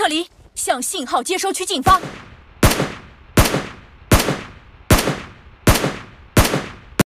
撤离向信号接收区进发。